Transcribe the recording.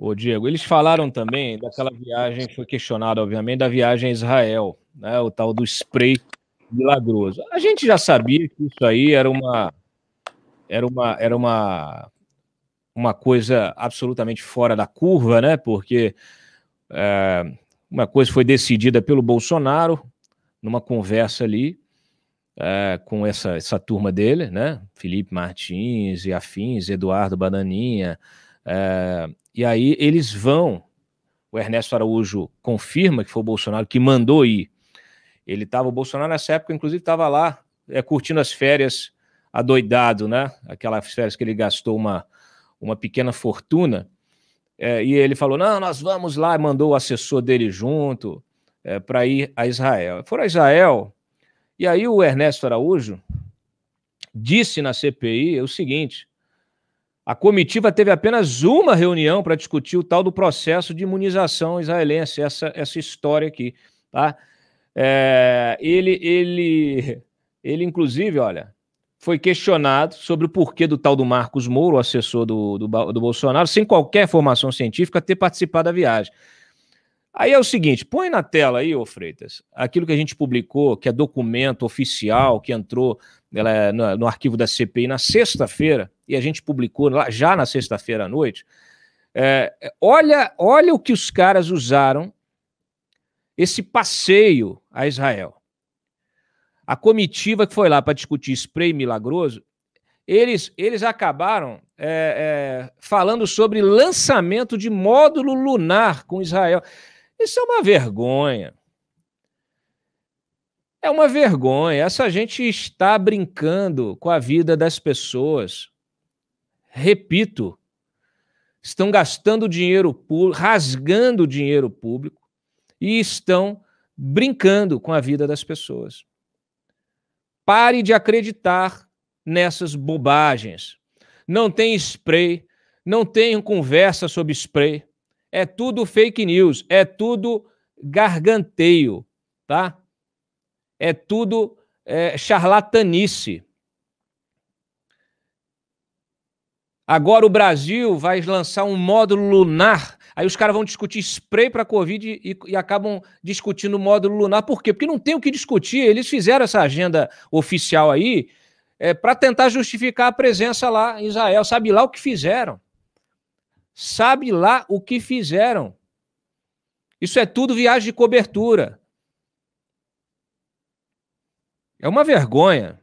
Ô, Diego, eles falaram também daquela viagem, foi questionado, obviamente, da viagem a Israel, né? O tal do spray milagroso. A gente já sabia que isso aí era uma era uma era uma uma coisa absolutamente fora da curva, né? Porque é, uma coisa foi decidida pelo Bolsonaro numa conversa ali é, com essa, essa turma dele, né? Felipe Martins e afins, Eduardo Bananinha, é, e aí eles vão. O Ernesto Araújo confirma que foi o Bolsonaro que mandou ir. Ele estava, o Bolsonaro nessa época, inclusive, estava lá é, curtindo as férias, adoidado, né? Aquelas férias que ele gastou uma, uma pequena fortuna. É, e ele falou: não, nós vamos lá, mandou o assessor dele junto é, para ir a Israel. Foram a Israel, e aí o Ernesto Araújo disse na CPI o seguinte: a comitiva teve apenas uma reunião para discutir o tal do processo de imunização israelense, essa, essa história aqui. Tá? É, ele, ele, ele, inclusive, olha, foi questionado sobre o porquê do tal do Marcos Mouro, o assessor do, do, do Bolsonaro, sem qualquer formação científica, ter participado da viagem. Aí é o seguinte, põe na tela aí, ô Freitas, aquilo que a gente publicou, que é documento oficial, que entrou ela é no, no, arquivo da CPI na sexta-feira, e a gente publicou lá, já na sexta-feira à noite. É, olha, olha o que os caras usaram esse passeio a Israel. A comitiva que foi lá para discutir spray milagroso, eles, eles acabaram é, é, falando sobre lançamento de módulo lunar com Israel. Isso é uma vergonha. É uma vergonha. Essa gente está brincando com a vida das pessoas. Repito, estão gastando dinheiro público, rasgando dinheiro público e estão brincando com a vida das pessoas. Pare de acreditar nessas bobagens. Não tem spray, não tem conversa sobre spray. É tudo fake news, é tudo garganteio, tá? É tudo é, charlatanice. Agora o Brasil vai lançar um módulo lunar. Aí os caras vão discutir spray para Covid e, e, acabam discutindo o módulo lunar. Por quê? Porque não tem o que discutir. Eles fizeram essa agenda oficial aí é, para tentar justificar a presença lá em Israel. Sabe lá o que fizeram. Sabe lá o que fizeram. Isso é tudo viagem de cobertura. É uma vergonha.